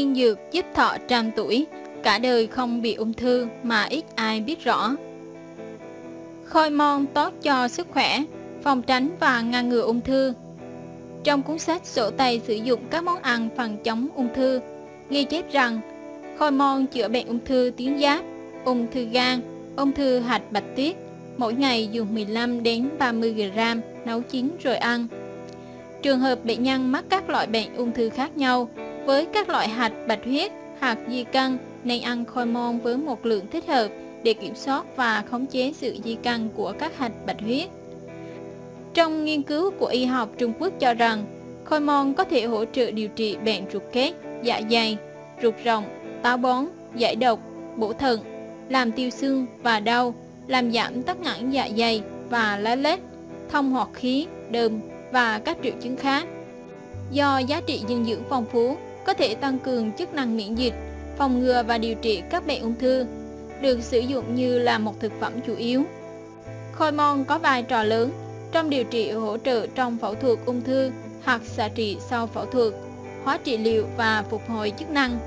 Tiên dược giúp thọ trăm tuổi, cả đời không bị ung thư mà ít ai biết rõ. Khôi mon tốt cho sức khỏe, phòng tránh và ngăn ngừa ung thư. Trong cuốn sách sổ tay sử dụng các món ăn phòng chống ung thư, ghi chép rằng khôi mon chữa bệnh ung thư tuyến giáp, ung thư gan, ung thư hạch bạch tuyết, mỗi ngày dùng 15 đến 30 g nấu chín rồi ăn. Trường hợp bệnh nhân mắc các loại bệnh ung thư khác nhau, với các loại hạt bạch huyết, hạt di căn nên ăn khôi môn với một lượng thích hợp để kiểm soát và khống chế sự di căn của các hạt bạch huyết. Trong nghiên cứu của y học Trung Quốc cho rằng, khôi môn có thể hỗ trợ điều trị bệnh ruột kết, dạ dày, ruột rộng, táo bón, giải độc, bổ thận, làm tiêu xương và đau, làm giảm tắc nghẽn dạ dày và lá lết, thông hoạt khí, đờm và các triệu chứng khác. Do giá trị dinh dưỡng phong phú, có thể tăng cường chức năng miễn dịch, phòng ngừa và điều trị các bệnh ung thư, được sử dụng như là một thực phẩm chủ yếu. Khôi môn có vai trò lớn trong điều trị hỗ trợ trong phẫu thuật ung thư hoặc xạ trị sau phẫu thuật, hóa trị liệu và phục hồi chức năng,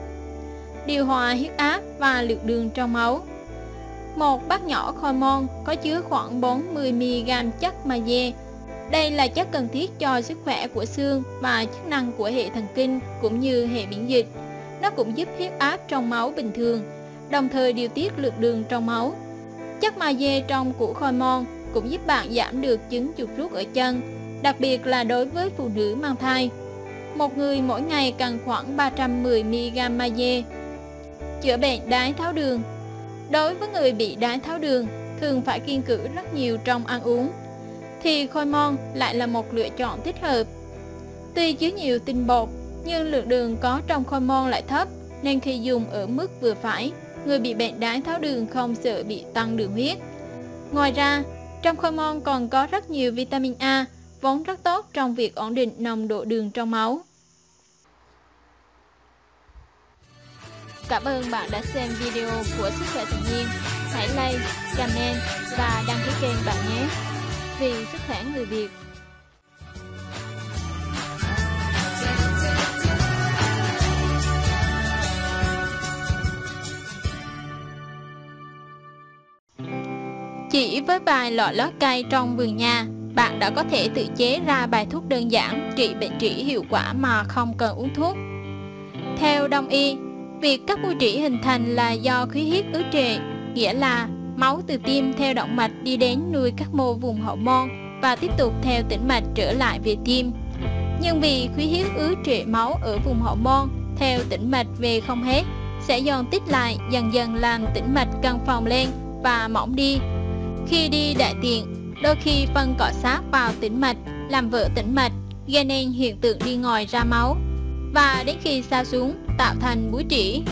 điều hòa huyết áp và lượng đường trong máu. Một bát nhỏ khôi môn có chứa khoảng 40mg chất magie. Đây là chất cần thiết cho sức khỏe của xương và chức năng của hệ thần kinh cũng như hệ miễn dịch. Nó cũng giúp huyết áp trong máu bình thường, đồng thời điều tiết lượng đường trong máu. Chất magie trong củ khoai môn cũng giúp bạn giảm được chứng chuột rút ở chân, đặc biệt là đối với phụ nữ mang thai. Một người mỗi ngày cần khoảng 310mg magie. Chữa bệnh đái tháo đường Đối với người bị đái tháo đường, thường phải kiên cử rất nhiều trong ăn uống, thì khôi mon lại là một lựa chọn thích hợp. Tuy chứa nhiều tinh bột, nhưng lượng đường có trong khôi mon lại thấp, nên khi dùng ở mức vừa phải, người bị bệnh đái tháo đường không sợ bị tăng đường huyết. Ngoài ra, trong khôi mon còn có rất nhiều vitamin A, vốn rất tốt trong việc ổn định nồng độ đường trong máu. Cảm ơn bạn đã xem video của Sức khỏe tự nhiên. Hãy like, comment và đăng ký kênh bạn nhé. Vì sức khỏe người Việt. Chỉ với vài lọ lót cây trong vườn nhà, bạn đã có thể tự chế ra bài thuốc đơn giản trị bệnh trĩ hiệu quả mà không cần uống thuốc. Theo Đông y, việc các bưu trĩ hình thành là do khí huyết ứ trệ, nghĩa là máu từ tim theo động mạch đi đến nuôi các mô vùng hậu môn và tiếp tục theo tĩnh mạch trở lại về tim. Nhưng vì khí huyết ứ trệ máu ở vùng hậu môn theo tĩnh mạch về không hết, sẽ dồn tích lại dần dần làm tĩnh mạch căng phòng lên và mỏng đi khi đi đại tiện, đôi khi phân cọ sát vào tĩnh mạch, làm vỡ tĩnh mạch, gây nên hiện tượng đi ngòi ra máu, và đến khi xa xuống tạo thành búi trĩ.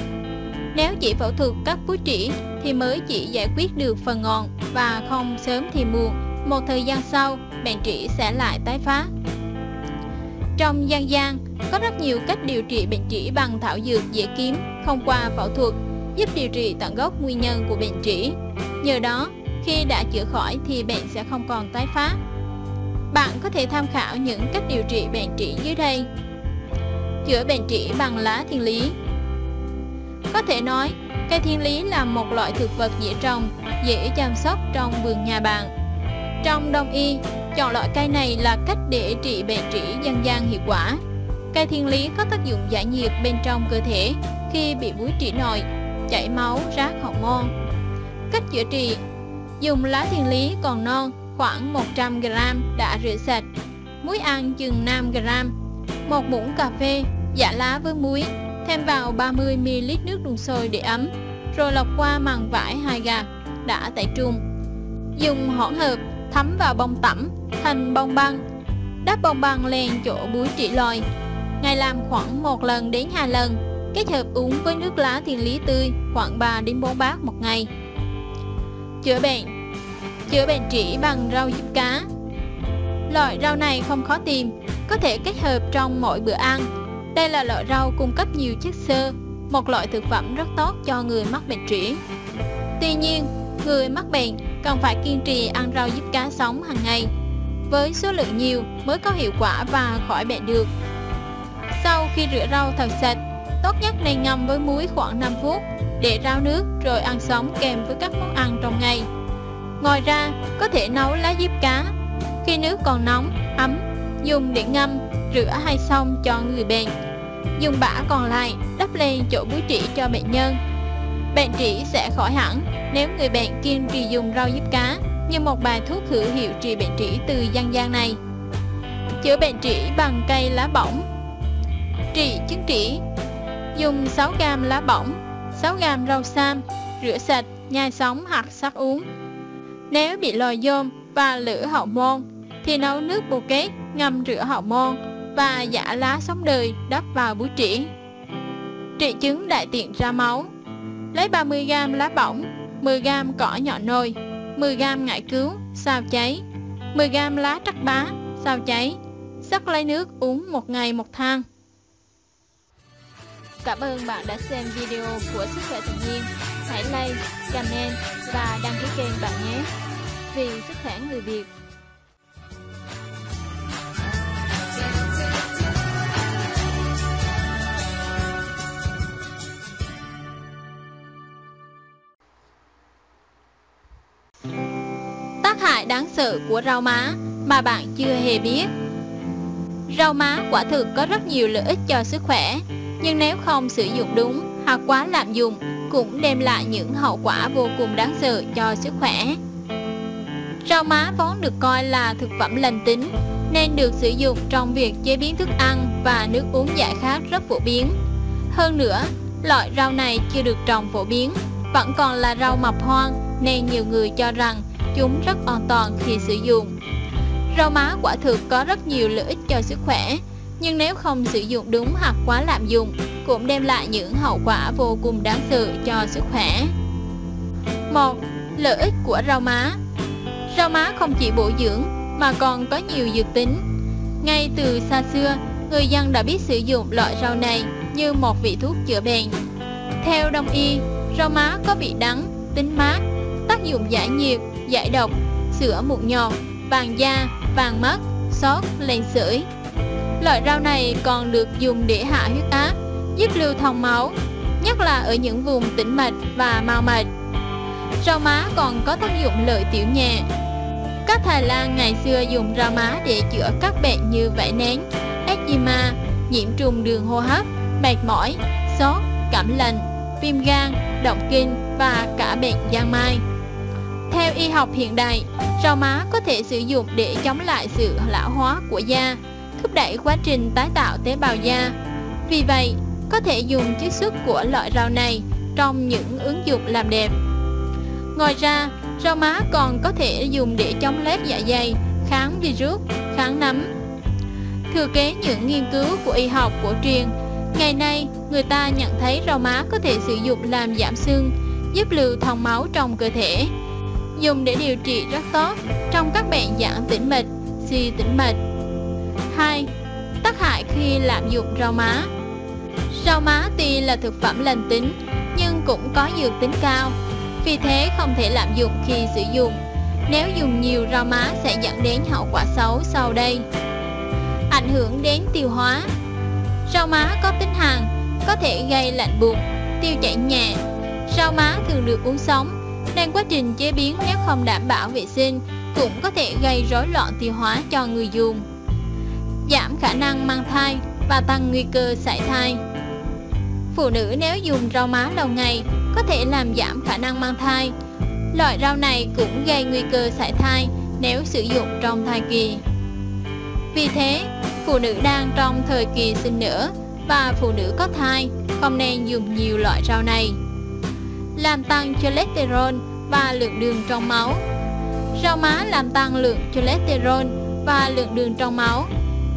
Nếu chỉ phẫu thuật cắt búi trĩ thì mới chỉ giải quyết được phần ngọn và không sớm thì muộn, một thời gian sau bệnh trĩ sẽ lại tái phát. Trong gian gian, có rất nhiều cách điều trị bệnh trĩ bằng thảo dược dễ kiếm, không qua phẫu thuật, giúp điều trị tận gốc nguyên nhân của bệnh trĩ. Nhờ đó, khi đã chữa khỏi thì bệnh sẽ không còn tái phát. Bạn có thể tham khảo những cách điều trị bệnh trĩ dưới đây. Chữa bệnh trĩ bằng lá thiên lý có thể nói, cây thiên lý là một loại thực vật dễ trồng, dễ chăm sóc trong vườn nhà bạn. Trong đông y, chọn loại cây này là cách để trị bệnh trĩ dân gian hiệu quả. Cây thiên lý có tác dụng giải nhiệt bên trong cơ thể khi bị búi trĩ nội, chảy máu, rác hậu môn. Cách chữa trị Dùng lá thiên lý còn non khoảng 100g đã rửa sạch, muối ăn chừng 5g, một muỗng cà phê, giả lá với muối, thêm vào 30ml nước đun sôi để ấm, rồi lọc qua màng vải hai gạt, đã tẩy trùng. Dùng hỗn hợp thấm vào bông tẩm thành bông băng, đắp bông băng lên chỗ búi trị lòi. Ngày làm khoảng một lần đến hai lần, kết hợp uống với nước lá thiên lý tươi khoảng 3 đến 4 bát một ngày. Chữa bệnh Chữa bệnh trĩ bằng rau diếp cá Loại rau này không khó tìm, có thể kết hợp trong mỗi bữa ăn. Đây là loại rau cung cấp nhiều chất xơ, một loại thực phẩm rất tốt cho người mắc bệnh trĩ. Tuy nhiên, người mắc bệnh cần phải kiên trì ăn rau diếp cá sống hàng ngày, với số lượng nhiều mới có hiệu quả và khỏi bệnh được. Sau khi rửa rau thật sạch, tốt nhất nên ngâm với muối khoảng 5 phút để rau nước rồi ăn sống kèm với các món ăn trong ngày. Ngoài ra, có thể nấu lá diếp cá. Khi nước còn nóng, ấm, dùng để ngâm, rửa hay xong cho người bệnh. Dùng bã còn lại đắp lên chỗ búi trĩ cho bệnh nhân. Bệnh trĩ sẽ khỏi hẳn nếu người bệnh kiên trì dùng rau diếp cá như một bài thuốc hữu hiệu trị bệnh trĩ từ dân gian này. Chữa bệnh trĩ bằng cây lá bỏng Trị chứng trĩ Dùng 6g lá bỏng, 6g rau sam, rửa sạch, nhai sống hoặc sắc uống. Nếu bị lòi dôm và lửa hậu môn, thì nấu nước bù kết ngâm rửa hậu môn và giả lá sống đời đắp vào búi trĩ. Trị chứng đại tiện ra máu Lấy 30g lá bỏng, 10g cỏ nhỏ nồi, 10g ngải cứu, xào cháy, 10g lá trắc bá, xào cháy, sắc lấy nước uống một ngày một thang. Cảm ơn bạn đã xem video của Sức khỏe tự nhiên. Hãy like, comment và đăng ký kênh bạn nhé. Vì sức khỏe người Việt. Hại đáng sợ của rau má mà bạn chưa hề biết Rau má quả thực có rất nhiều lợi ích cho sức khỏe nhưng nếu không sử dụng đúng hoặc quá lạm dụng cũng đem lại những hậu quả vô cùng đáng sợ cho sức khỏe. Rau má vốn được coi là thực phẩm lành tính nên được sử dụng trong việc chế biến thức ăn và nước uống giải khát rất phổ biến. Hơn nữa, loại rau này chưa được trồng phổ biến, vẫn còn là rau mập hoang nên nhiều người cho rằng chúng rất an toàn khi sử dụng. Rau má quả thực có rất nhiều lợi ích cho sức khỏe, nhưng nếu không sử dụng đúng hoặc quá lạm dụng cũng đem lại những hậu quả vô cùng đáng sợ cho sức khỏe. 1. Lợi ích của rau má Rau má không chỉ bổ dưỡng mà còn có nhiều dược tính. Ngay từ xa xưa, người dân đã biết sử dụng loại rau này như một vị thuốc chữa bệnh. Theo đông y, rau má có vị đắng, tính mát, tác dụng giải nhiệt, giải độc, sữa mụn nhọt, vàng da, vàng mắt, sót, lên sưởi. Loại rau này còn được dùng để hạ huyết áp, giúp lưu thông máu, nhất là ở những vùng tĩnh mạch và mau mạch. Rau má còn có tác dụng lợi tiểu nhẹ. Các Thái Lan ngày xưa dùng rau má để chữa các bệnh như vảy nén, eczema, nhiễm trùng đường hô hấp, mệt mỏi, sốt, cảm lạnh, viêm gan, động kinh và cả bệnh giang mai. Theo y học hiện đại, rau má có thể sử dụng để chống lại sự lão hóa của da, thúc đẩy quá trình tái tạo tế bào da. Vì vậy, có thể dùng chiết xuất của loại rau này trong những ứng dụng làm đẹp. Ngoài ra, rau má còn có thể dùng để chống loét dạ dày, kháng virus, kháng nấm. Thừa kế những nghiên cứu của y học cổ truyền, ngày nay người ta nhận thấy rau má có thể sử dụng làm giảm xương giúp lưu thông máu trong cơ thể, dùng để điều trị rất tốt trong các bệnh giãn tĩnh mạch, suy tĩnh mạch. 2. Tác hại khi lạm dụng rau má Rau má tuy là thực phẩm lành tính nhưng cũng có dược tính cao, vì thế không thể lạm dụng khi sử dụng. Nếu dùng nhiều rau má sẽ dẫn đến hậu quả xấu sau đây. Ảnh hưởng đến tiêu hóa Rau má có tính hàn, có thể gây lạnh bụng, tiêu chảy nhẹ. Rau má thường được uống sống, nên quá trình chế biến nếu không đảm bảo vệ sinh cũng có thể gây rối loạn tiêu hóa cho người dùng. Giảm khả năng mang thai và tăng nguy cơ sảy thai. Phụ nữ nếu dùng rau má lâu ngày có thể làm giảm khả năng mang thai. Loại rau này cũng gây nguy cơ sảy thai nếu sử dụng trong thai kỳ. Vì thế, phụ nữ đang trong thời kỳ sinh nở và phụ nữ có thai không nên dùng nhiều loại rau này. Làm tăng cholesterol và lượng đường trong máu. Rau má làm tăng lượng cholesterol và lượng đường trong máu.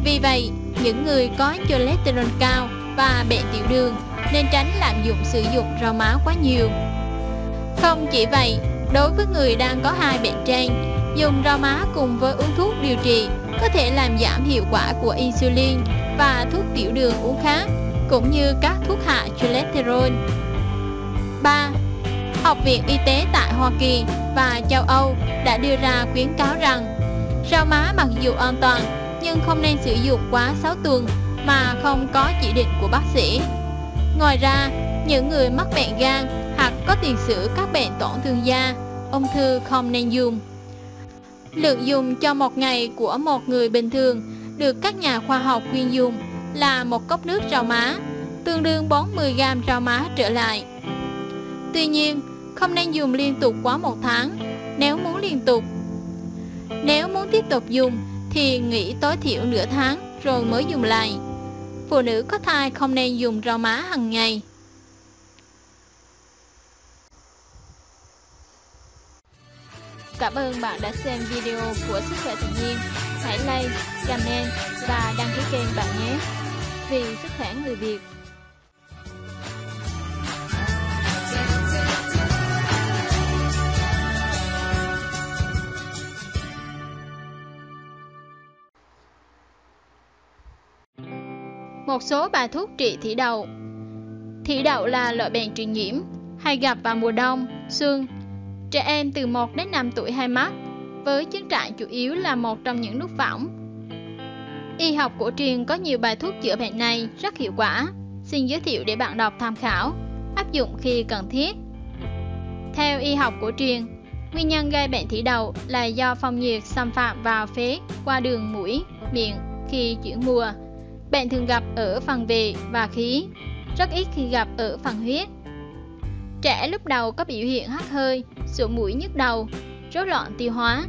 Vì vậy, những người có cholesterol cao và bệnh tiểu đường nên tránh lạm dụng sử dụng rau má quá nhiều. Không chỉ vậy, đối với người đang có hai bệnh trên, dùng rau má cùng với uống thuốc điều trị có thể làm giảm hiệu quả của insulin và thuốc tiểu đường uống khác, cũng như các thuốc hạ cholesterol. 3. Học viện Y tế tại Hoa Kỳ và châu Âu đã đưa ra khuyến cáo rằng rau má mặc dù an toàn nhưng không nên sử dụng quá 6 tuần mà không có chỉ định của bác sĩ. Ngoài ra, những người mắc bệnh gan hoặc có tiền sử các bệnh tổn thương da, ung thư không nên dùng. Lượng dùng cho một ngày của một người bình thường được các nhà khoa học khuyên dùng là một cốc nước rau má, tương đương 40g rau má trở lại. Tuy nhiên, không nên dùng liên tục quá một tháng nếu muốn liên tục. Nếu muốn tiếp tục dùng thì nghỉ tối thiểu nửa tháng rồi mới dùng lại. Phụ nữ có thai không nên dùng rau má hàng ngày. Cảm ơn bạn đã xem video của Sức khỏe tự nhiên. Hãy like, comment và đăng ký kênh bạn nhé. Vì sức khỏe người Việt. Một số bài thuốc trị thủy đậu Thủy đậu là loại bệnh truyền nhiễm, hay gặp vào mùa đông, xuân. Trẻ em từ 1 đến 5 tuổi hay mắc, với chứng trạng chủ yếu là một trong những nút võng. Y học cổ truyền có nhiều bài thuốc chữa bệnh này rất hiệu quả, xin giới thiệu để bạn đọc tham khảo, áp dụng khi cần thiết. Theo y học cổ truyền, nguyên nhân gây bệnh thủy đậu là do phong nhiệt xâm phạm vào phế qua đường mũi, miệng khi chuyển mùa Bệnh thường gặp ở phần về và khí, rất ít khi gặp ở phần huyết. Trẻ lúc đầu có biểu hiện hắt hơi, sổ mũi nhức đầu, rối loạn tiêu hóa.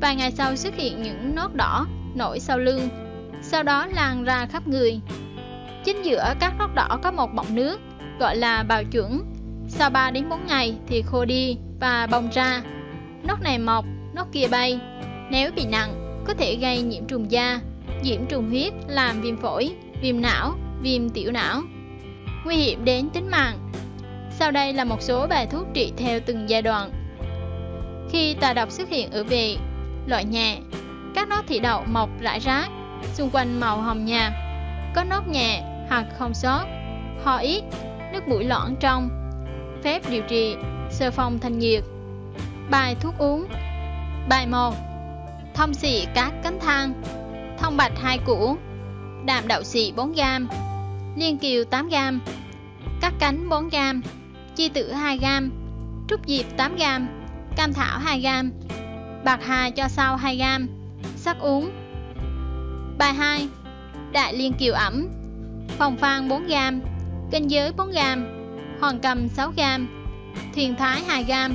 Vài ngày sau xuất hiện những nốt đỏ nổi sau lưng, sau đó lan ra khắp người. Chính giữa các nốt đỏ có một bọng nước, gọi là bào chuẩn. Sau 3 đến 4 ngày thì khô đi và bong ra. Nốt này mọc, nốt kia bay. Nếu bị nặng, có thể gây nhiễm trùng da, nhiễm trùng huyết làm viêm phổi, viêm não, viêm tiểu não. Nguy hiểm đến tính mạng. Sau đây là một số bài thuốc trị theo từng giai đoạn. Khi tà độc xuất hiện ở về, loại nhẹ, các nốt thị đậu mọc rải rác, xung quanh màu hồng nhạt, có nốt nhẹ hoặc không sót, ho ít, nước mũi loãng trong. Phép điều trị, sơ phong thanh nhiệt. Bài thuốc uống Bài 1 Thông xỉ các cánh thang thông bạch 2 củ, đạm đậu xị 4g, liên kiều 8g, cắt cánh 4g, chi tử 2g, trúc diệp 8g, cam thảo 2g, bạc hà cho sau 2g, sắc uống. Bài 2 Đại liên kiều ẩm, phòng phan 4g, Kinh giới 4g, hoàng cầm 6g, Thiền thái 2g,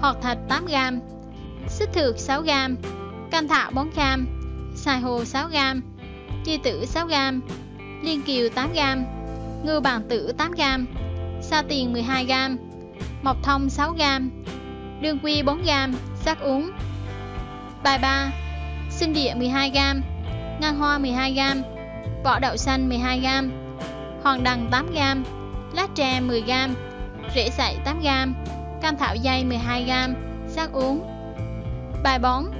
hột thạch 8g, xích thược 6g, cam thảo 4g, xài hồ 6g, chi tử 6g, liên kiều 8g, ngư bàn tử 8g, sa tiền 12g, mộc thông 6g, đương quy 4g, sắc uống. Bài 3. Sinh địa 12g, ngang hoa 12g, vỏ đậu xanh 12g, hoàng đằng 8g, lá tre 10g, rễ sậy 8g, cam thảo dây 12g, sắc uống. Bài 4.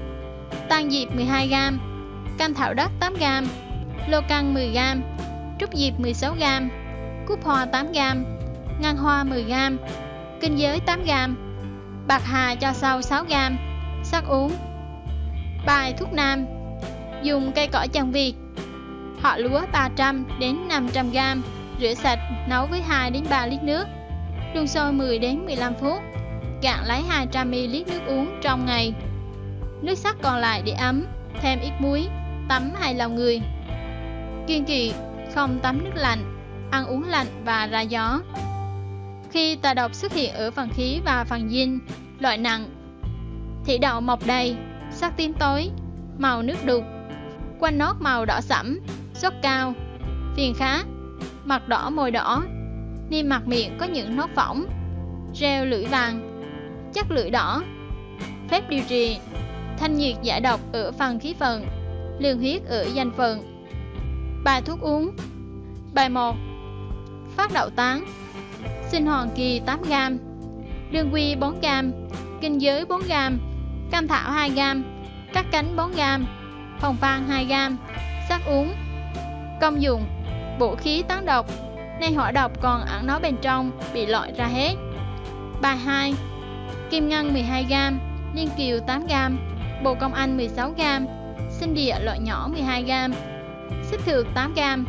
Tăng diệp 12g, cam thảo đất 8g, lô căng 10g, trúc diệp 16g, cúc hoa 8g, ngang hoa 10g, kinh giới 8g, bạc hà cho sau 6g, sắc uống. Bài thuốc nam Dùng cây cỏ chàng Việt Họ lúa 300 đến 500g, rửa sạch, nấu với 2 đến 3 lít nước. Đun sôi 10 đến 15 phút. Cạn lấy 200ml nước uống trong ngày. Nước sắc còn lại để ấm, thêm ít muối, tắm hay lau người. Kiên trì không tắm nước lạnh, ăn uống lạnh và ra gió. Khi tà độc xuất hiện ở phần khí và phần dinh, loại nặng, thị đậu mọc đầy, sắc tím tối, màu nước đục, quanh nốt màu đỏ sẫm, sốt cao, phiền khá, mặt đỏ môi đỏ, niêm mặt miệng có những nốt phỏng, rêu lưỡi vàng, chất lưỡi đỏ. Phép điều trị thanh nhiệt giải độc ở phần khí phần liền huyết ở danh phận. Bài thuốc uống. Bài 1 Phát đậu tán. Sinh hoàng kỳ 8g Đường quy 4g Kinh giới 4g Cam thảo 2g Cắt cánh 4g Phòng phan 2g Sắc uống. Công dụng. Bổ khí tán độc. Nay hỏa độc còn ẩn nó bên trong, Bị loại ra hết. Bài 2 Kim ngân 12g Liên kiều 8g Bồ công anh 16g sinh địa loại nhỏ 12g, xích thược 8g,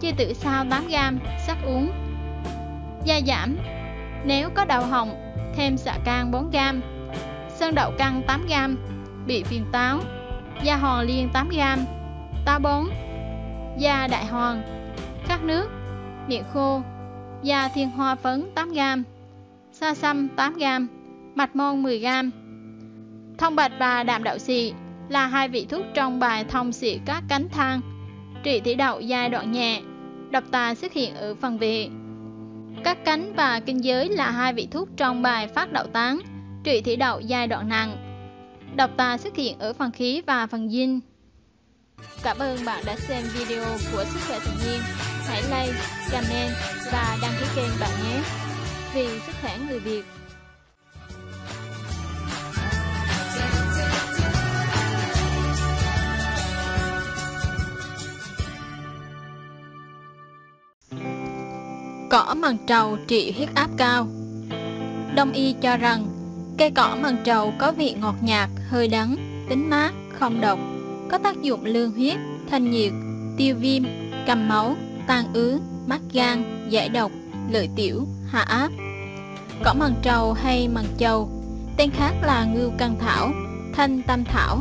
chia tử sao 8g, sắc uống. Da giảm Nếu có đau hồng thêm xạ can 4g Sơn đậu căng 8g Bị phiền táo Da hòn liên 8g Táo bón Da đại hoàng Khát nước Miệng khô Da thiên hoa phấn 8g Sa xăm 8g Mạch môn 10g Thông bạch và đạm đậu xì là hai vị thuốc trong bài thông xị các cánh thang. Trị thủy đậu giai đoạn nhẹ, độc tà xuất hiện ở phần vị. Các cánh và kinh giới là hai vị thuốc trong bài phát đậu tán, trị thủy đậu giai đoạn nặng, độc tà xuất hiện ở phần khí và phần dinh. Cảm ơn bạn đã xem video của sức khỏe tự nhiên. Hãy like, comment và đăng ký kênh bạn nhé. Vì sức khỏe người việt. Cỏ màng trầu trị huyết áp cao Đông y cho rằng cây cỏ màng trầu có vị ngọt nhạt, hơi đắng, tính mát, không độc, có tác dụng lương huyết, thanh nhiệt, tiêu viêm, cầm máu, tan ứ, mát gan, giải độc, lợi tiểu, hạ áp. Cỏ màng trầu hay màng trầu, tên khác là ngưu căn thảo, thanh tam thảo,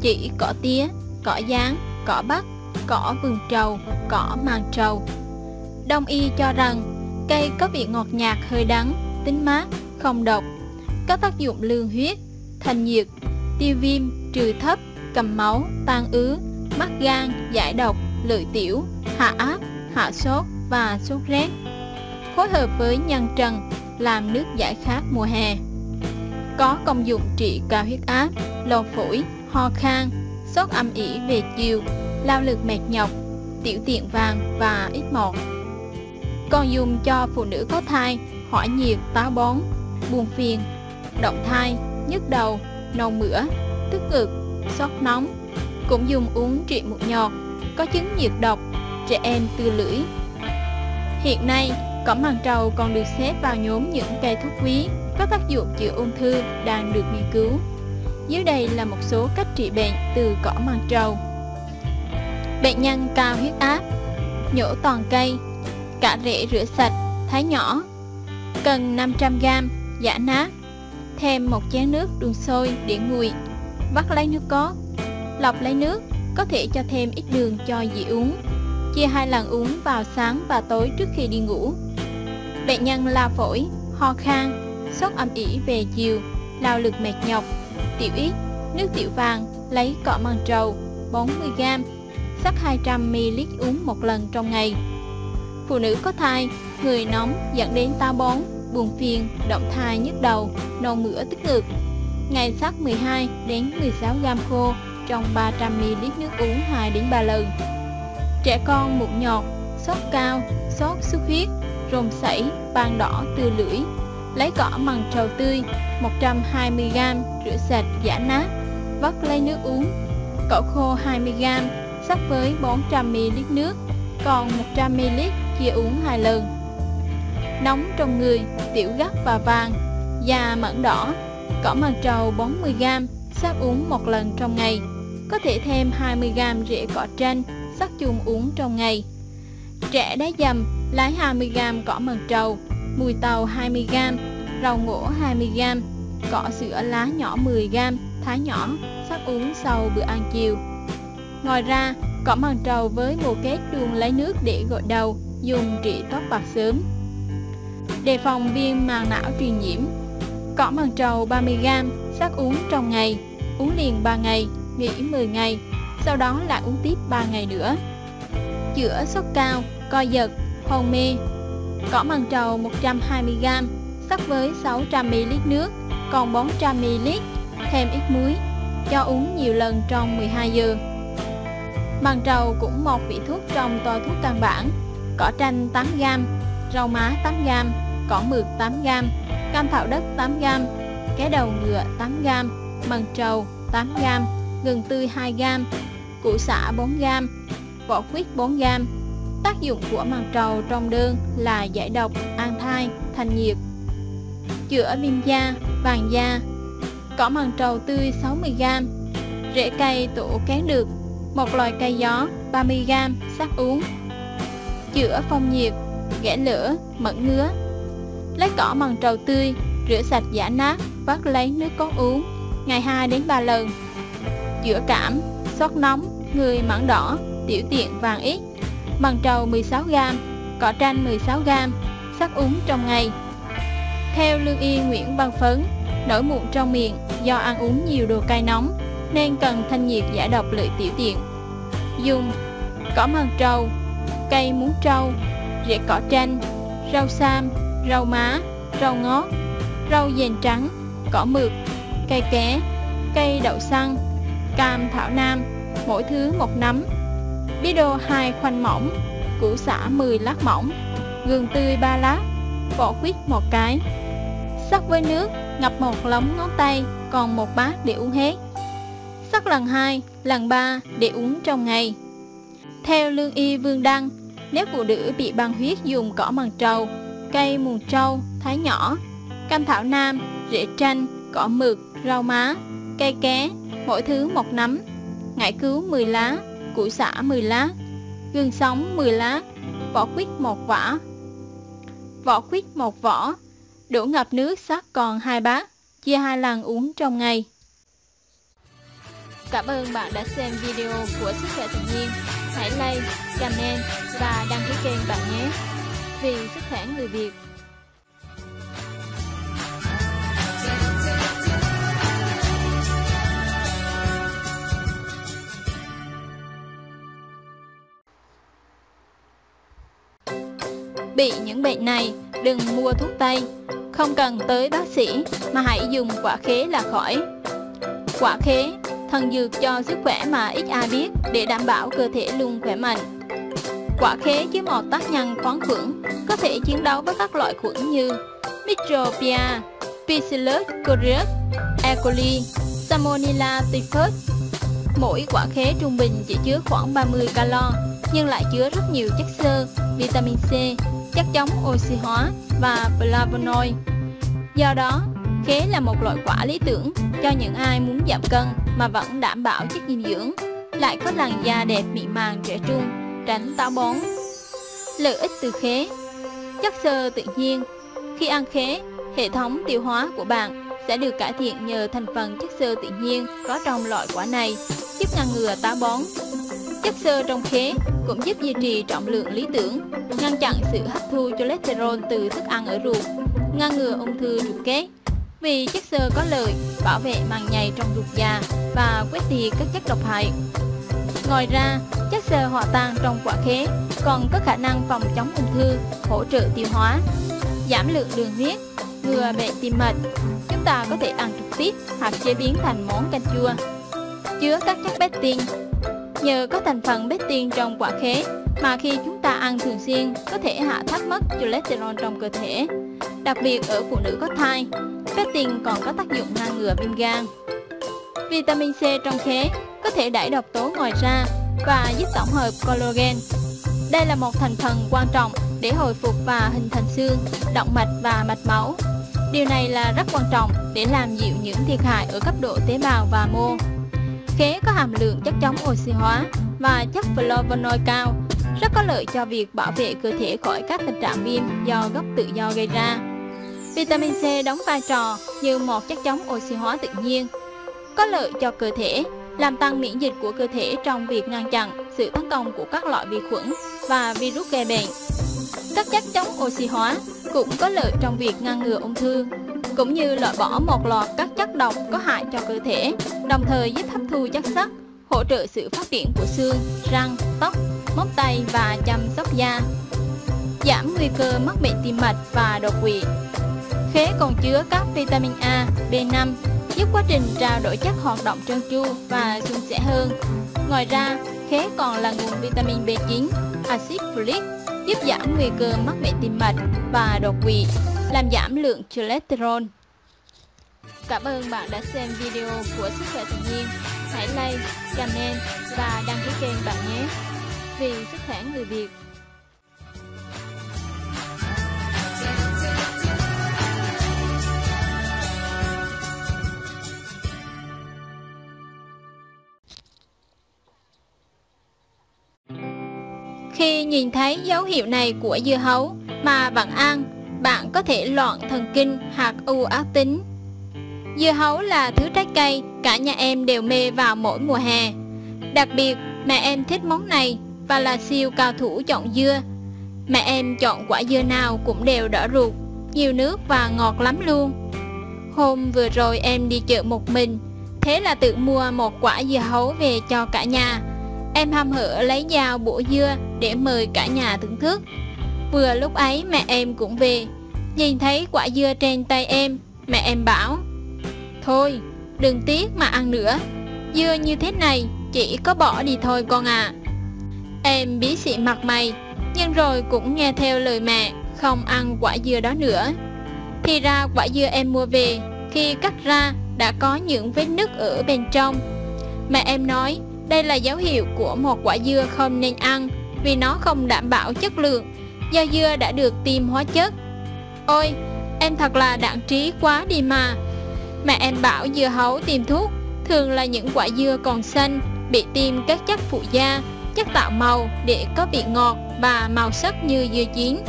chỉ cỏ tía, cỏ giáng, cỏ bắc, cỏ vườn trầu, cỏ màng trầu. Đông y cho rằng Cây có vị ngọt nhạt hơi đắng, tính mát, không độc, có tác dụng lương huyết, thanh nhiệt, tiêu viêm, trừ thấp, cầm máu, tan ứ, mắc gan, giải độc, lợi tiểu, hạ áp, hạ sốt và sốt rét. Phối hợp với nhân trần làm nước giải khát mùa hè. Có công dụng trị cao huyết áp, lò phổi, ho khan, sốt âm ỉ về chiều, lao lực mệt nhọc, tiểu tiện vàng và ít mọt còn dùng cho phụ nữ có thai, hỏa nhiệt, táo bón, buồn phiền, động thai, nhức đầu, nôn mửa, tức ngực, sốt nóng. Cũng dùng uống trị mụn nhọt, có chứng nhiệt độc, trẻ em tư lưỡi. Hiện nay, cỏ màng trầu còn được xếp vào nhóm những cây thuốc quý có tác dụng chữa ung thư đang được nghiên cứu. Dưới đây là một số cách trị bệnh từ cỏ màng trầu. Bệnh nhân cao huyết áp Nhổ toàn cây cà rễ rửa sạch, thái nhỏ Cần 500g, giả nát Thêm một chén nước đường sôi để nguội Vắt lấy nước cốt Lọc lấy nước, có thể cho thêm ít đường cho dễ uống Chia hai lần uống vào sáng và tối trước khi đi ngủ. Bệnh nhân la phổi, ho khan, sốt âm ỉ về chiều, lao lực mệt nhọc, tiểu ít, nước tiểu vàng, lấy cọ măng trầu 40g, sắc 200ml uống một lần trong ngày phụ nữ có thai, người nóng dẫn đến táo bón, buồn phiền, động thai nhức đầu, nôn mửa tức ngực. Ngày sắc 12 đến 16 gram khô trong 300 ml nước uống 2 đến 3 lần. Trẻ con mụn nhọt, sốt cao, sốt xuất huyết, rồng sảy, ban đỏ từ lưỡi. Lấy cỏ mằng trầu tươi 120g rửa sạch giả nát, vắt lấy nước uống. Cỏ khô 20g sắc với 400ml nước, còn 100ml chia uống hai lần Nóng trong người, tiểu gắt và vàng Da mẫn đỏ. Cỏ măng trầu 40g Sắc uống một lần trong ngày. Có thể thêm 20g rễ cỏ tranh Sắc chung uống trong ngày. Trẻ đá dầm Lái 20g cỏ măng trầu Mùi tàu 20g Rau ngổ 20g Cỏ sữa lá nhỏ 10g Thái nhỏ Sắc uống sau bữa ăn chiều. Ngoài ra, cỏ màng trầu với mùa kết đun lấy nước để gội đầu dùng trị tóc bạc sớm. Đề phòng viêm màng não truyền nhiễm Cỏ màng trầu 30g, sắc uống trong ngày, uống liền 3 ngày, nghỉ 10 ngày, sau đó lại uống tiếp 3 ngày nữa. Chữa sốt cao, co giật, hôn mê Cỏ màng trầu 120g, sắc với 600ml nước, còn 400ml, thêm ít muối, cho uống nhiều lần trong 12 giờ. Màng trầu cũng một vị thuốc trong toa thuốc căn bản, cỏ tranh 8g, rau má 8g, cỏ mượt 8g, cam thảo đất 8g, cái đầu ngựa 8g, mần trầu 8g, gừng tươi 2g, củ xả 4g, vỏ quýt 4g. Tác dụng của măng trầu trong đơn là giải độc, an thai, thanh nhiệt, chữa viêm da, vàng da. Cỏ măng trầu tươi 60g, rễ cây tổ kén được, một loài cây gió 30g, sắc uống chữa phong nhiệt, ghẻ lửa, mẫn ngứa, Lấy cỏ mần trầu tươi, rửa sạch giả nát, vắt lấy nước cốt uống, ngày 2 đến 3 lần. Chữa cảm, sốt nóng, người mẫn đỏ, tiểu tiện vàng ít, mần trầu 16g, cỏ tranh 16g, sắc uống trong ngày. Theo lương y Nguyễn Văn Phấn, nổi mụn trong miệng do ăn uống nhiều đồ cay nóng nên cần thanh nhiệt giải độc lợi tiểu tiện. Dùng cỏ mần trầu, cây muống trâu, rễ cỏ tranh, rau sam, rau má, rau ngót, rau dền trắng, cỏ mượt, cây ké, cây đậu xăng, cam thảo nam, mỗi thứ một nắm, bí đô hai khoanh mỏng, củ xả 10 lát mỏng, gừng tươi 3 lát, vỏ quýt một cái. Sắc với nước, ngập một lóng ngón tay, còn một bát để uống hết. Sắc lần 2, lần 3 để uống trong ngày. Theo lương y Vương Đăng, nếu phụ nữ bị băng huyết dùng cỏ mần trầu, cây mùn trâu, thái nhỏ, cam thảo nam, rễ chanh, cỏ mực, rau má, cây ké, mỗi thứ một nắm, ngải cứu 10 lá, củ xả 10 lá, gừng sống 10 lá, vỏ quýt một vỏ, vỏ quýt một vỏ, đổ ngập nước sắc còn hai bát, chia hai lần uống trong ngày. Cảm ơn bạn đã xem video của Sức khỏe tự nhiên. Hãy like, comment và đăng ký kênh bạn nhé. Vì sức khỏe người Việt. Bị những bệnh này, đừng mua thuốc tây, không cần tới bác sĩ mà hãy dùng quả khế là khỏi. Quả khế, thần dược cho sức khỏe mà ít ai biết để đảm bảo cơ thể luôn khỏe mạnh. Quả khế chứa một tác nhân khoáng khuẩn, có thể chiến đấu với các loại khuẩn như Microbia, Bacillus cereus, E. coli, Salmonella typhus. Mỗi quả khế trung bình chỉ chứa khoảng 30 calo, nhưng lại chứa rất nhiều chất xơ, vitamin C, chất chống oxy hóa và flavonoid. Do đó, khế là một loại quả lý tưởng cho những ai muốn giảm cân mà vẫn đảm bảo chất dinh dưỡng, lại có làn da đẹp mịn màng trẻ trung, tránh táo bón. Lợi ích từ khế Chất xơ tự nhiên Khi ăn khế, hệ thống tiêu hóa của bạn sẽ được cải thiện nhờ thành phần chất xơ tự nhiên có trong loại quả này, giúp ngăn ngừa táo bón. Chất xơ trong khế cũng giúp duy trì trọng lượng lý tưởng, ngăn chặn sự hấp thu cholesterol từ thức ăn ở ruột, ngăn ngừa ung thư ruột kết. Vì chất xơ có lợi bảo vệ màng nhầy trong ruột già và quét đi các chất độc hại. Ngoài ra, chất xơ hòa tan trong quả khế còn có khả năng phòng chống ung thư, hỗ trợ tiêu hóa, giảm lượng đường huyết, ngừa bệnh tim mạch. Chúng ta có thể ăn trực tiếp hoặc chế biến thành món canh chua. Chứa các chất pectin. Nhờ có thành phần pectin trong quả khế mà khi chúng ta ăn thường xuyên có thể hạ thấp mức cholesterol trong cơ thể. Đặc biệt ở phụ nữ có thai, pectin còn có tác dụng ngăn ngừa viêm gan. Vitamin C trong khế có thể đẩy độc tố ngoài ra và giúp tổng hợp collagen. Đây là một thành phần quan trọng để hồi phục và hình thành xương, động mạch và mạch máu. Điều này là rất quan trọng để làm dịu những thiệt hại ở cấp độ tế bào và mô. Khế có hàm lượng chất chống oxy hóa và chất flavonoid cao, rất có lợi cho việc bảo vệ cơ thể khỏi các tình trạng viêm do gốc tự do gây ra. Vitamin C đóng vai trò như một chất chống oxy hóa tự nhiên, có lợi cho cơ thể, làm tăng miễn dịch của cơ thể trong việc ngăn chặn sự tấn công của các loại vi khuẩn và virus gây bệnh. Các chất chống oxy hóa cũng có lợi trong việc ngăn ngừa ung thư, cũng như loại bỏ một loạt các chất độc có hại cho cơ thể, đồng thời giúp hấp thu chất sắt, hỗ trợ sự phát triển của xương, răng, tóc, móng tay và chăm sóc da. Giảm nguy cơ mắc bệnh tim mạch và đột quỵ. Khế còn chứa các vitamin A, B5, giúp quá trình trao đổi chất hoạt động trơn tru và suôn sẻ hơn. Ngoài ra, khế còn là nguồn vitamin B9, axit folic, giúp giảm nguy cơ mắc bệnh tim mạch và đột quỵ, làm giảm lượng cholesterol. Cảm ơn bạn đã xem video của Sức khỏe tự nhiên. Hãy like, comment và đăng ký kênh bạn nhé. Vì sức khỏe người Việt. Khi nhìn thấy dấu hiệu này của dưa hấu mà bạn ăn bạn có thể loạn thần kinh hoặc u ác tính. Dưa hấu là thứ trái cây cả nhà em đều mê vào mỗi mùa hè. Đặc biệt, mẹ em thích món này và là siêu cao thủ chọn dưa. Mẹ em chọn quả dưa nào cũng đều đỏ ruột, nhiều nước và ngọt lắm luôn. Hôm vừa rồi em đi chợ một mình, thế là tự mua một quả dưa hấu về cho cả nhà. Em hăm hở lấy dao bổ dưa để mời cả nhà thưởng thức. Vừa lúc ấy mẹ em cũng về, nhìn thấy quả dưa trên tay em, mẹ em bảo Thôi, đừng tiếc mà ăn nữa, dưa như thế này chỉ có bỏ đi thôi con à. Em bí xị mặt mày, nhưng rồi cũng nghe theo lời mẹ, không ăn quả dưa đó nữa. Thì ra quả dưa em mua về, khi cắt ra đã có những vết nứt ở bên trong. Mẹ em nói đây là dấu hiệu của một quả dưa không nên ăn vì nó không đảm bảo chất lượng do dưa đã được tiêm hóa chất. Ôi, em thật là đạn trí quá đi mà. Mẹ em bảo dưa hấu tiêm thuốc thường là những quả dưa còn xanh bị tiêm các chất phụ gia, chất tạo màu để có vị ngọt và màu sắc như dưa chín.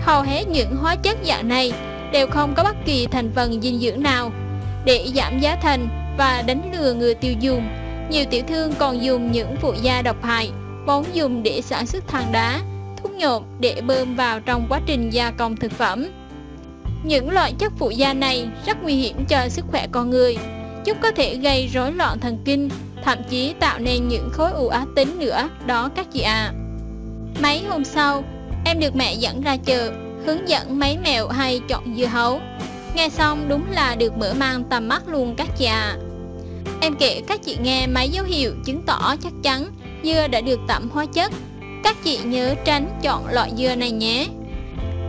Hầu hết những hóa chất dạng này đều không có bất kỳ thành phần dinh dưỡng nào. Để giảm giá thành và đánh lừa người tiêu dùng, nhiều tiểu thương còn dùng những phụ gia độc hại vốn dùng để sản xuất than đá, thuốc nhộn để bơm vào trong quá trình gia công thực phẩm. Những loại chất phụ gia này rất nguy hiểm cho sức khỏe con người, chúng có thể gây rối loạn thần kinh, thậm chí tạo nên những khối u ác tính nữa, đó các chị à. Mấy hôm sau, em được mẹ dẫn ra chợ, hướng dẫn mấy mẹo hay chọn dưa hấu. Nghe xong đúng là được mở mang tầm mắt luôn các chị à. Em kể các chị nghe mấy dấu hiệu chứng tỏ chắc chắn dưa đã được tẩm hóa chất. Các chị nhớ tránh chọn loại dưa này nhé.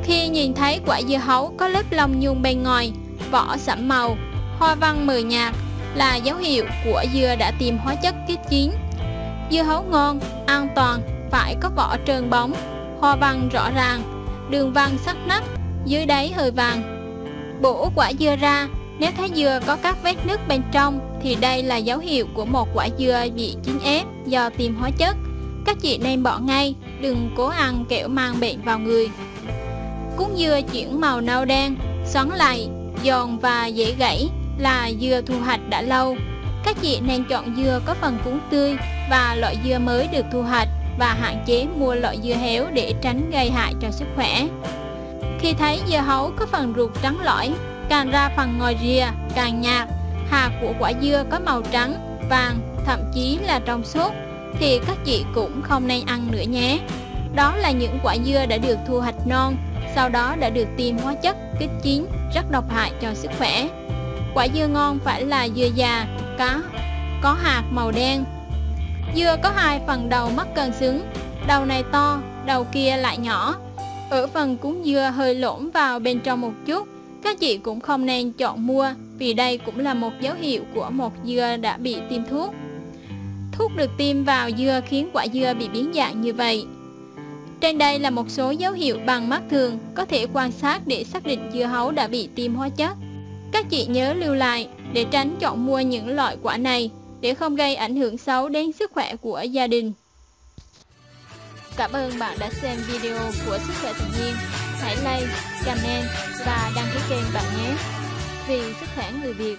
Khi nhìn thấy quả dưa hấu có lớp lông nhung bên ngoài, vỏ sẫm màu, hoa văn mờ nhạt là dấu hiệu của dưa đã tiêm hóa chất kết chín. Dưa hấu ngon, an toàn, phải có vỏ trơn bóng, hoa văn rõ ràng, đường văn sắc nách, dưới đáy hơi vàng. Bổ quả dưa ra, nếu thấy dừa có các vết nứt bên trong thì đây là dấu hiệu của một quả dừa bị chín ép do tiêm hóa chất. Các chị nên bỏ ngay, đừng cố ăn kẻo mang bệnh vào người. Cuốn dừa chuyển màu nâu đen, xoắn lại, giòn và dễ gãy là dừa thu hoạch đã lâu. Các chị nên chọn dừa có phần cuốn tươi và loại dừa mới được thu hoạch và hạn chế mua loại dưa héo để tránh gây hại cho sức khỏe. Khi thấy dưa hấu có phần ruột trắng lõi, càng ra phần ngòi rìa càng nhạt, hạt của quả dưa có màu trắng, vàng, thậm chí là trong suốt, thì các chị cũng không nên ăn nữa nhé. Đó là những quả dưa đã được thu hoạch non, sau đó đã được tiêm hóa chất kích chín rất độc hại cho sức khỏe. Quả dưa ngon phải là dưa già, cá, có hạt màu đen. Dưa có hai phần đầu mắc cân xứng, đầu này to, đầu kia lại nhỏ. Ở phần cuống dưa hơi lõm vào bên trong một chút, các chị cũng không nên chọn mua, vì đây cũng là một dấu hiệu của một dưa đã bị tiêm thuốc. Thuốc được tiêm vào dưa khiến quả dưa bị biến dạng như vậy. Trên đây là một số dấu hiệu bằng mắt thường có thể quan sát để xác định dưa hấu đã bị tiêm hóa chất. Các chị nhớ lưu lại, để tránh chọn mua những loại quả này, để không gây ảnh hưởng xấu đến sức khỏe của gia đình. Cảm ơn bạn đã xem video của Sức khỏe tự nhiên. Hãy like, comment và đăng ký kênh bạn nhé. Vì sức khỏe người Việt.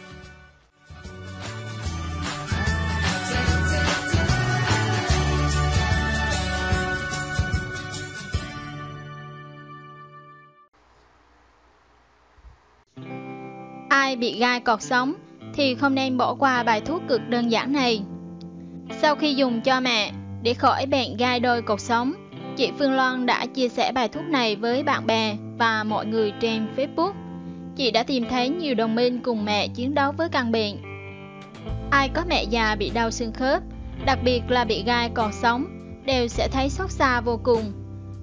Ai bị gai cọt sống thì không nên bỏ qua bài thuốc cực đơn giản này. Sau khi dùng cho mẹ để khỏi bệnh gai đôi cột sống, chị Phương Loan đã chia sẻ bài thuốc này với bạn bè và mọi người trên Facebook. Chị đã tìm thấy nhiều đồng minh cùng mẹ chiến đấu với căn bệnh. Ai có mẹ già bị đau xương khớp, đặc biệt là bị gai còn sống, đều sẽ thấy xót xa vô cùng.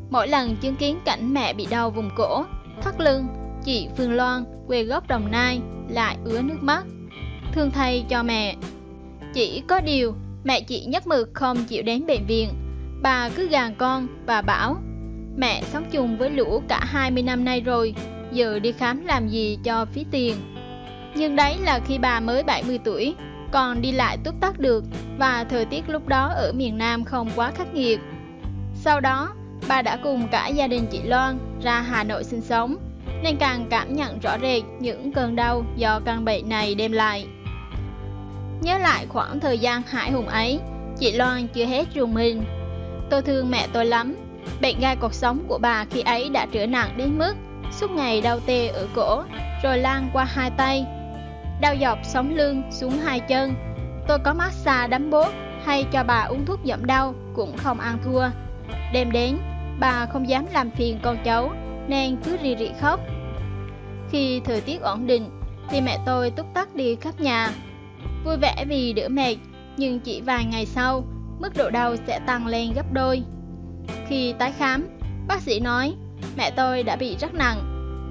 Mỗi lần chứng kiến cảnh mẹ bị đau vùng cổ, thắt lưng, chị Phương Loan, quê gốc Đồng Nai, lại ứa nước mắt. Thương thay cho mẹ. Chỉ có điều, mẹ chị nhất mực không chịu đến bệnh viện. Bà cứ gàn con bà bảo, mẹ sống chung với lũ cả 20 năm nay rồi, giờ đi khám làm gì cho phí tiền. Nhưng đấy là khi bà mới 70 tuổi, còn đi lại túc tắc được và thời tiết lúc đó ở miền Nam không quá khắc nghiệt. Sau đó, bà đã cùng cả gia đình chị Loan ra Hà Nội sinh sống nên càng cảm nhận rõ rệt những cơn đau do căn bệnh này đem lại. Nhớ lại khoảng thời gian hải hùng ấy, chị Loan chưa hết rùng mình. Tôi thương mẹ tôi lắm, bệnh gai cuộc sống của bà khi ấy đã trở nặng đến mức suốt ngày đau tê ở cổ, rồi lan qua hai tay, đau dọc sống lưng xuống hai chân. Tôi có massage đấm bốt hay cho bà uống thuốc giảm đau cũng không ăn thua. Đêm đến, bà không dám làm phiền con cháu nên cứ rì rì khóc. Khi thời tiết ổn định thì mẹ tôi túc tắc đi khắp nhà. Vui vẻ vì đỡ mệt, nhưng chỉ vài ngày sau, mức độ đau sẽ tăng lên gấp đôi. Khi tái khám, bác sĩ nói mẹ tôi đã bị rất nặng,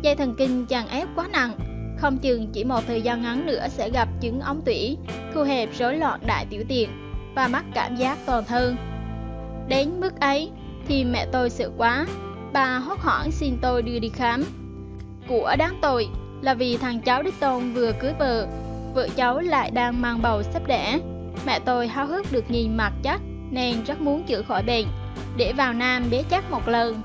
dây thần kinh chằng ép quá nặng, không chừng chỉ một thời gian ngắn nữa sẽ gặp chứng ống tủy, thu hẹp rối loạn đại tiểu tiện và mắc cảm giác toàn thân. Đến mức ấy thì mẹ tôi sợ quá, bà hốt hoảng xin tôi đưa đi khám. Của đáng tội là vì thằng cháu đích tôn vừa cưới vợ, vợ cháu lại đang mang bầu sắp đẻ. Mẹ tôi háo hức được nhìn mặt chắc nên rất muốn chữa khỏi bệnh, để vào Nam bế chắc một lần.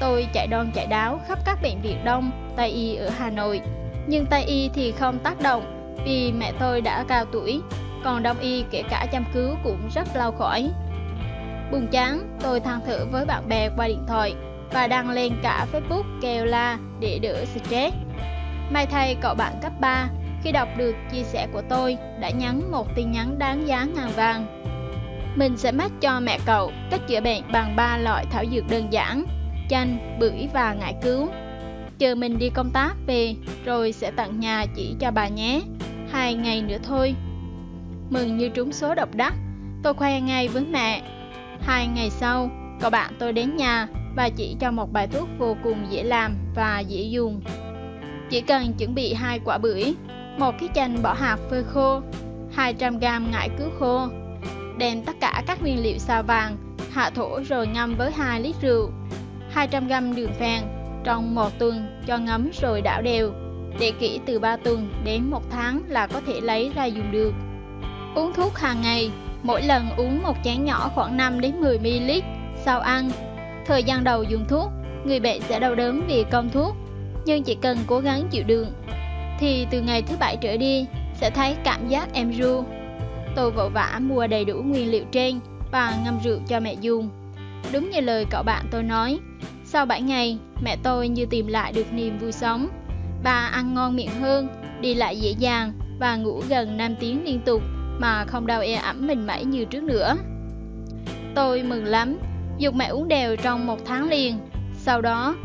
Tôi chạy đòn chạy đáo khắp các bệnh viện Đông, Tây Y ở Hà Nội. Nhưng Tây Y thì không tác động vì mẹ tôi đã cao tuổi, còn Đông Y kể cả chăm cứu cũng rất lâu khỏi. Buồn chán, tôi than thở với bạn bè qua điện thoại và đăng lên cả Facebook kêu la để đỡ stress. May thay cậu bạn cấp 3 khi đọc được chia sẻ của tôi đã nhắn một tin nhắn đáng giá ngàn vàng. Mình sẽ mách cho mẹ cậu cách chữa bệnh bằng ba loại thảo dược đơn giản, chanh, bưởi và ngải cứu. Chờ mình đi công tác về rồi sẽ tặng nhà chỉ cho bà nhé, hai ngày nữa thôi. Mừng như trúng số độc đắc, tôi khoe ngay với mẹ. Hai ngày sau, cậu bạn tôi đến nhà và chỉ cho một bài thuốc vô cùng dễ làm và dễ dùng. Chỉ cần chuẩn bị hai quả bưởi, một cái chanh bỏ hạt phơi khô, 200g ngải cứu khô, đem tất cả các nguyên liệu xào vàng, hạ thổ rồi ngâm với 2 lít rượu, 200g đường phèn trong một tuần cho ngấm rồi đảo đều, để kỹ từ 3 tuần đến 1 tháng là có thể lấy ra dùng được. Uống thuốc hàng ngày, mỗi lần uống một chén nhỏ khoảng 5 đến 10 ml sau ăn. Thời gian đầu dùng thuốc, người bệnh sẽ đau đớn vì công thuốc, nhưng chỉ cần cố gắng chịu đựng thì từ ngày thứ bảy trở đi sẽ thấy cảm giác em ru. Tôi vội vã mua đầy đủ nguyên liệu trên và ngâm rượu cho mẹ dùng. Đúng như lời cậu bạn tôi nói, sau 7 ngày, mẹ tôi như tìm lại được niềm vui sống. Bà ăn ngon miệng hơn, đi lại dễ dàng và ngủ gần 5 tiếng liên tục mà không đau e ẩm mình mẩy như trước nữa. Tôi mừng lắm, dục mẹ uống đều trong một tháng liền. Sau đó,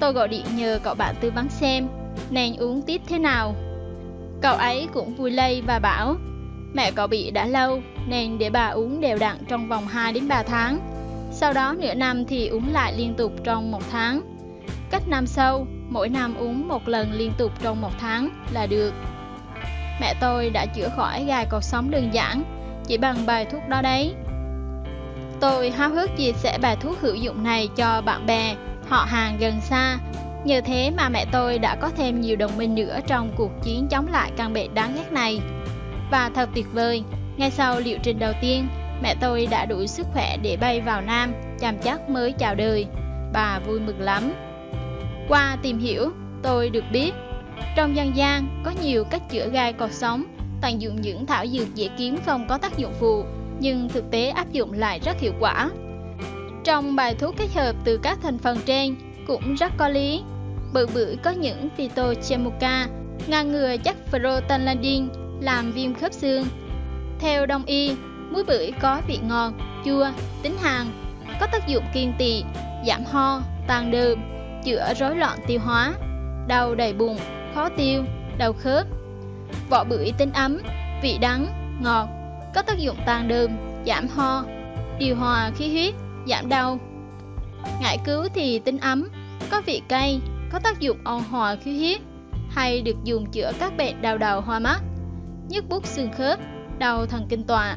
tôi gọi điện nhờ cậu bạn tư vấn xem nên uống tiếp thế nào. Cậu ấy cũng vui lây và bảo, mẹ cậu bị đã lâu nên để bà uống đều đặn trong vòng 2 đến 3 tháng. Sau đó nửa năm thì uống lại liên tục trong một tháng. Cách năm sau, mỗi năm uống một lần liên tục trong một tháng là được. Mẹ tôi đã chữa khỏi gai cột sống đơn giản, chỉ bằng bài thuốc đó đấy. Tôi háo hức chia sẻ bài thuốc hữu dụng này cho bạn bè, họ hàng gần xa. Nhờ thế mà mẹ tôi đã có thêm nhiều đồng minh nữa trong cuộc chiến chống lại căn bệnh đáng ghét này. Và thật tuyệt vời, ngay sau liệu trình đầu tiên, mẹ tôi đã đủ sức khỏe để bay vào Nam, chăm chắc mới chào đời. Bà vui mừng lắm. Qua tìm hiểu, tôi được biết, trong dân gian có nhiều cách chữa gai cột sống, tận dụng những thảo dược dễ kiếm không có tác dụng phụ, nhưng thực tế áp dụng lại rất hiệu quả. Trong bài thuốc kết hợp từ các thành phần trên cũng rất có lý. Bự bưởi có những phytochemuca ngăn ngừa chất protanladin làm viêm khớp xương. Theo đông y, muối bưởi có vị ngọt, chua, tính hàn, có tác dụng kiên tỵ, giảm ho, tan đờm, chữa rối loạn tiêu hóa, đau đầy bụng, khó tiêu, đau khớp. Vỏ bưởi tính ấm, vị đắng, ngọt, có tác dụng tan đờm, giảm ho, điều hòa khí huyết, giảm đau. Ngải cứu thì tính ấm, có vị cay, có tác dụng ôn hòa khí huyết, hay được dùng chữa các bệnh đau đầu hoa mắt, nhức bút xương khớp, đau thần kinh tọa.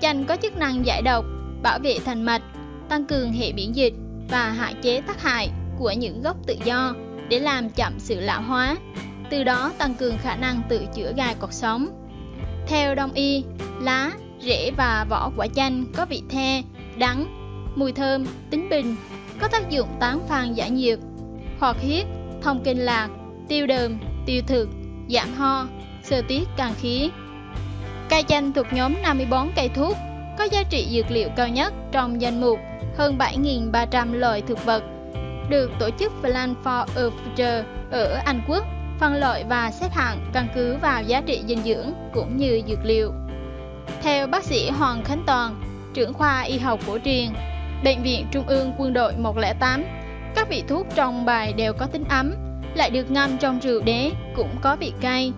Chanh có chức năng giải độc, bảo vệ thành mạch, tăng cường hệ miễn dịch và hạn chế tác hại của những gốc tự do để làm chậm sự lão hóa, từ đó tăng cường khả năng tự chữa gai cột sống. Theo đông y, lá, rễ và vỏ quả chanh có vị the, đắng, mùi thơm, tính bình, có tác dụng tán phan giải nhiệt, hoặc huyết, thông kinh lạc, tiêu đờm, tiêu thực, giảm ho, sơ tiết càng khí. Cây chanh thuộc nhóm 54 cây thuốc, có giá trị dược liệu cao nhất trong danh mục hơn 7.300 loại thực vật, được tổ chức Plan for a Future ở Anh Quốc phân loại và xếp hạng căn cứ vào giá trị dinh dưỡng cũng như dược liệu. Theo bác sĩ Hoàng Khánh Toàn, trưởng khoa y học cổ truyền, Bệnh viện Trung ương Quân đội 108, các vị thuốc trong bài đều có tính ấm, lại được ngâm trong rượu đế cũng có vị cay.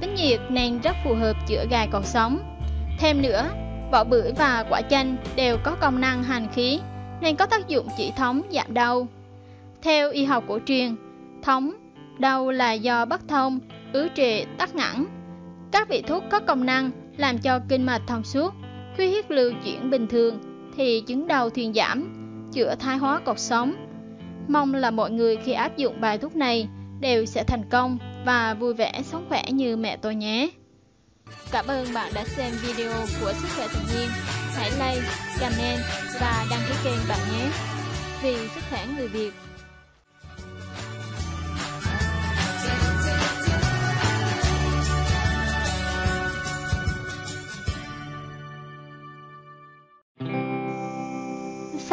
Tính nhiệt nên rất phù hợp chữa gai còn sống. Thêm nữa, vỏ bưởi và quả chanh đều có công năng hành khí nên có tác dụng chỉ thống giảm đau. Theo y học cổ truyền, thống đau là do bất thông, ứ trệ, tắc ngẳng. Các vị thuốc có công năng làm cho kinh mạch thông suốt, khí huyết lưu chuyển bình thường thì chứng đau thuyên giảm, chữa thái hóa cột sống. Mong là mọi người khi áp dụng bài thuốc này đều sẽ thành công và vui vẻ sống khỏe như mẹ tôi nhé. Cảm ơn bạn đã xem video của Sức khỏe tự nhiên. Hãy like, comment và đăng ký kênh bạn nhé. Vì sức khỏe người Việt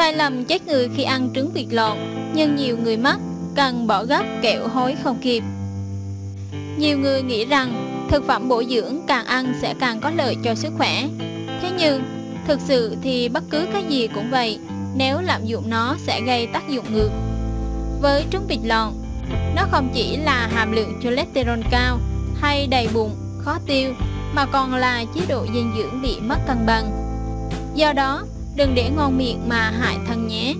Sai lầm chết người khi ăn trứng vịt lộn, nhưng nhiều người mắc cần bỏ gấp kẹo hối không kịp. Nhiều người nghĩ rằng thực phẩm bổ dưỡng càng ăn sẽ càng có lợi cho sức khỏe. Thế nhưng, thực sự thì bất cứ cái gì cũng vậy, nếu lạm dụng nó sẽ gây tác dụng ngược. Với trứng vịt lộn, nó không chỉ là hàm lượng cholesterol cao hay đầy bụng, khó tiêu, mà còn là chế độ dinh dưỡng bị mất cân bằng. Do đó, đừng để ngon miệng mà hại thân nhé.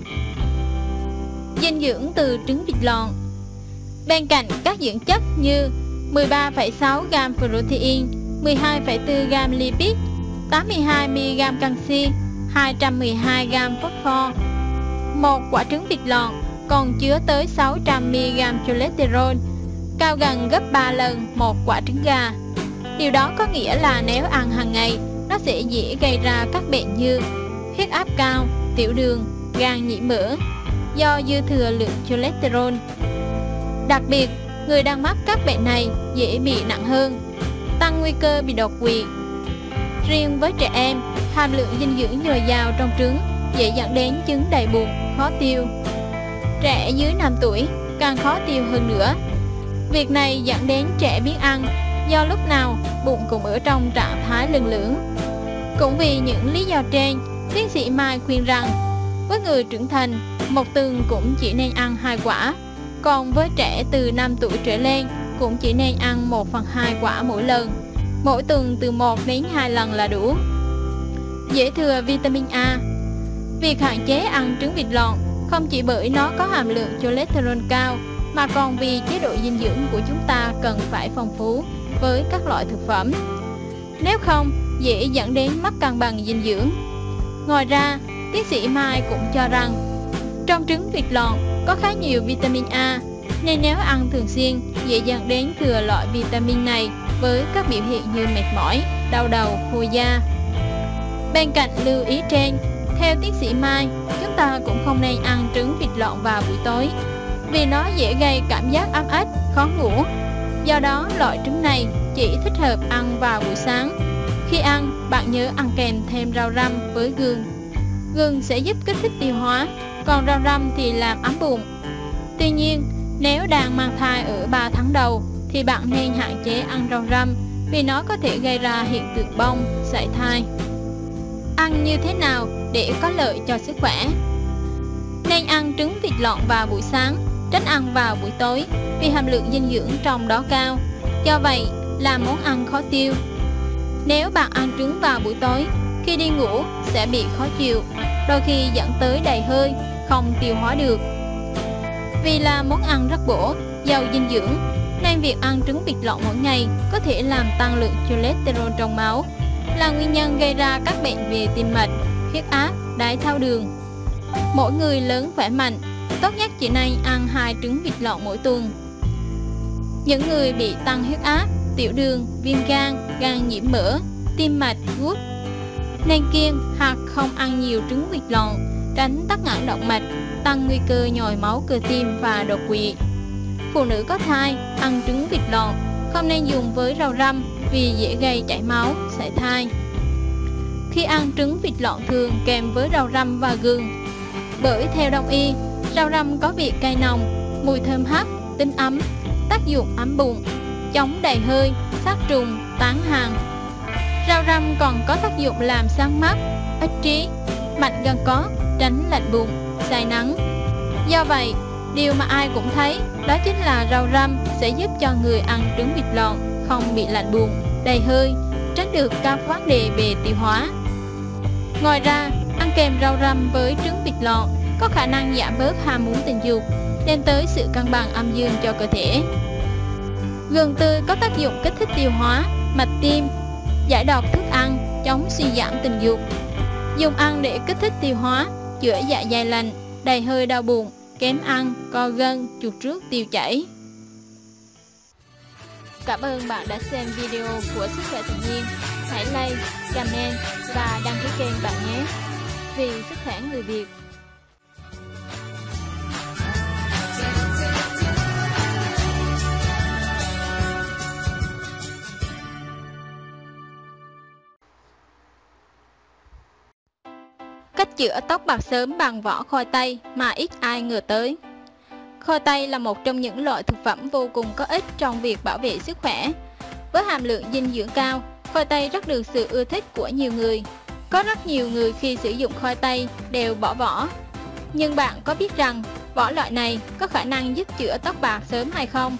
Dinh dưỡng từ trứng vịt lòn Bên cạnh các dưỡng chất như 13,6g protein, 12,4g lipid, 82mg canxi, 212g phosphor. Một quả trứng vịt lòn còn chứa tới 600mg cholesterol, cao gần gấp 3 lần một quả trứng gà. Điều đó có nghĩa là nếu ăn hàng ngày, nó sẽ dễ gây ra các bệnh như huyết áp cao, tiểu đường, gan nhiễm mỡ do dư thừa lượng cholesterol. Đặc biệt, người đang mắc các bệnh này dễ bị nặng hơn, tăng nguy cơ bị đột quỵ. Riêng với trẻ em, hàm lượng dinh dưỡng dồi dào trong trứng dễ dẫn đến chứng đầy bụng, khó tiêu. Trẻ dưới 5 tuổi càng khó tiêu hơn nữa. Việc này dẫn đến trẻ biết ăn do lúc nào bụng cũng ở trong trạng thái lưng lưỡng. Cũng vì những lý do trên Tiến sĩ Mai khuyên rằng, với người trưởng thành, một tuần cũng chỉ nên ăn hai quả, còn với trẻ từ 5 tuổi trở lên cũng chỉ nên ăn 1 phần 2 quả mỗi lần, mỗi tuần từ 1 đến 2 lần là đủ. Dễ thừa vitamin A Việc hạn chế ăn trứng vịt lộn không chỉ bởi nó có hàm lượng cholesterol cao mà còn vì chế độ dinh dưỡng của chúng ta cần phải phong phú với các loại thực phẩm. Nếu không, dễ dẫn đến mất cân bằng dinh dưỡng Ngoài ra, tiến sĩ Mai cũng cho rằng trong trứng vịt lộn có khá nhiều vitamin A nên nếu ăn thường xuyên dễ dẫn đến thừa loại vitamin này với các biểu hiện như mệt mỏi, đau đầu, khô da. Bên cạnh lưu ý trên, theo tiến sĩ Mai, chúng ta cũng không nên ăn trứng vịt lộn vào buổi tối vì nó dễ gây cảm giác ấm ếch, khó ngủ. Do đó, loại trứng này chỉ thích hợp ăn vào buổi sáng khi ăn, bạn nhớ ăn kèm thêm rau răm với gừng. Gừng sẽ giúp kích thích tiêu hóa, còn rau răm thì làm ấm bụng. Tuy nhiên, nếu đang mang thai ở 3 tháng đầu thì bạn nên hạn chế ăn rau răm vì nó có thể gây ra hiện tượng bong, sảy thai. Ăn như thế nào để có lợi cho sức khỏe? Nên ăn trứng vịt lộn vào buổi sáng, tránh ăn vào buổi tối vì hàm lượng dinh dưỡng trong đó cao. Do vậy, là món ăn khó tiêu nếu bạn ăn trứng vào buổi tối, khi đi ngủ sẽ bị khó chịu, đôi khi dẫn tới đầy hơi, không tiêu hóa được. Vì là món ăn rất bổ, giàu dinh dưỡng, nên việc ăn trứng vịt lộn mỗi ngày có thể làm tăng lượng cholesterol trong máu, là nguyên nhân gây ra các bệnh về tim mạch, huyết áp, đái thao đường. Mỗi người lớn khỏe mạnh, tốt nhất chỉ nên ăn hai trứng vịt lộn mỗi tuần. Những người bị tăng huyết áp tiểu đường, viêm gan, gan nhiễm mỡ, tim mạch, gút. Nên kiêng hoặc không ăn nhiều trứng vịt lộn, tránh tắc nghẽn động mạch, tăng nguy cơ nhồi máu cơ tim và đột quỵ. Phụ nữ có thai ăn trứng vịt lộn không nên dùng với rau răm vì dễ gây chảy máu, sảy thai. Khi ăn trứng vịt lộn thường kèm với rau răm và gừng. Bởi theo đông y, rau răm có vị cay nồng, mùi thơm hắc, tính ấm, tác dụng ấm bụng, chống đầy hơi, sát trùng, tán hàng. Rau răm còn có tác dụng làm sáng mắt, ích trí, mạnh gan có, tránh lạnh bụng, say nắng. Do vậy, điều mà ai cũng thấy đó chính là rau răm sẽ giúp cho người ăn trứng vịt lộn không bị lạnh bụng, đầy hơi, tránh được các vấn đề về tiêu hóa. Ngoài ra, ăn kèm rau răm với trứng vịt lộn có khả năng giảm bớt ham muốn tình dục, đem tới sự cân bằng âm dương cho cơ thể. Gừng tươi có tác dụng kích thích tiêu hóa, mạch tim, giải độc thức ăn, chống suy giảm tình dục. Dùng ăn để kích thích tiêu hóa, chữa dạ dày lạnh, đầy hơi đau bụng, kém ăn, co gân, chuột trước tiêu chảy. Cảm ơn bạn đã xem video của Sức khỏe tự nhiên. Hãy like, comment và đăng ký kênh bạn nhé. Vì sức khỏe người Việt. Chữa tóc bạc sớm bằng vỏ khoai tây mà ít ai ngờ tới. Khoai tây là một trong những loại thực phẩm vô cùng có ích trong việc bảo vệ sức khỏe. Với hàm lượng dinh dưỡng cao, khoai tây rất được sự ưa thích của nhiều người. Có rất nhiều người khi sử dụng khoai tây đều bỏ vỏ. Nhưng bạn có biết rằng vỏ loại này có khả năng giúp chữa tóc bạc sớm hay không?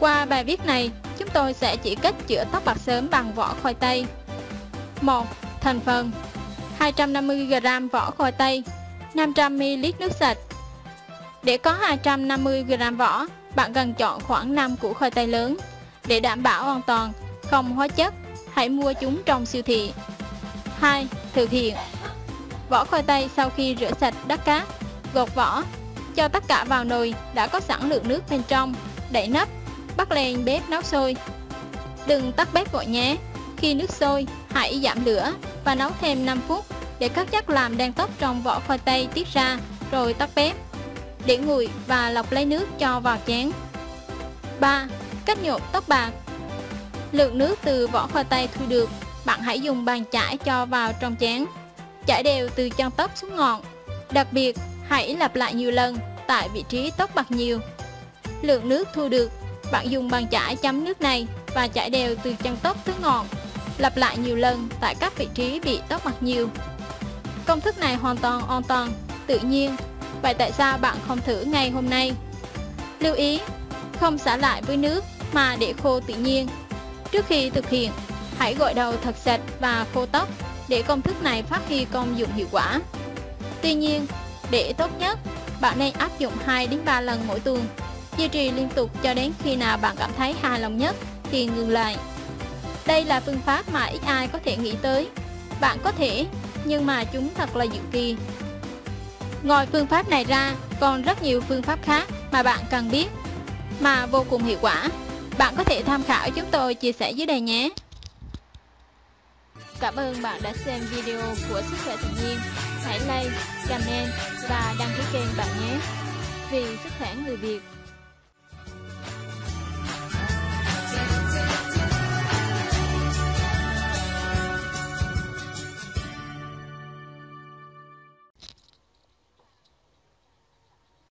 Qua bài viết này, chúng tôi sẽ chỉ cách chữa tóc bạc sớm bằng vỏ khoai tây. 1. Thành phần 250g vỏ khoai tây 500ml nước sạch Để có 250g vỏ, bạn cần chọn khoảng 5 củ khoai tây lớn. Để đảm bảo an toàn, không hóa chất, hãy mua chúng trong siêu thị. 2. Thực hiện Vỏ khoai tây sau khi rửa sạch đất cát, gột vỏ, cho tất cả vào nồi đã có sẵn lượng nước bên trong, đậy nắp, bắt lên bếp nấu sôi. Đừng tắt bếp vội nhé, khi nước sôi, hãy giảm lửa và nấu thêm 5 phút để các chất làm đen tóc trong vỏ khoai tây tiết ra rồi tắt bếp. Để nguội và lọc lấy nước cho vào chén. 3. Cách nhộn tóc bạc Lượng nước từ vỏ khoai tây thu được, bạn hãy dùng bàn chải cho vào trong chén. Chải đều từ chân tóc xuống ngọn. Đặc biệt, hãy lặp lại nhiều lần tại vị trí tóc bạc nhiều. Lượng nước thu được, bạn dùng bàn chải chấm nước này và chải đều từ chân tóc tới ngọn lặp lại nhiều lần tại các vị trí bị tóc mặt nhiều. Công thức này hoàn toàn an toàn, tự nhiên, vậy tại sao bạn không thử ngay hôm nay? Lưu ý, không xả lại với nước mà để khô tự nhiên. Trước khi thực hiện, hãy gội đầu thật sạch và khô tóc để công thức này phát huy công dụng hiệu quả. Tuy nhiên, để tốt nhất, bạn nên áp dụng 2 đến 3 lần mỗi tuần, duy trì liên tục cho đến khi nào bạn cảm thấy hài lòng nhất thì ngừng lại. Đây là phương pháp mà ít ai có thể nghĩ tới. Bạn có thể, nhưng mà chúng thật là diệu kỳ. Ngoài phương pháp này ra, còn rất nhiều phương pháp khác mà bạn cần biết, mà vô cùng hiệu quả. Bạn có thể tham khảo chúng tôi chia sẻ dưới đây nhé. Cảm ơn bạn đã xem video của Sức khỏe tự nhiên. Hãy like, comment và đăng ký kênh bạn nhé. Vì sức khỏe người Việt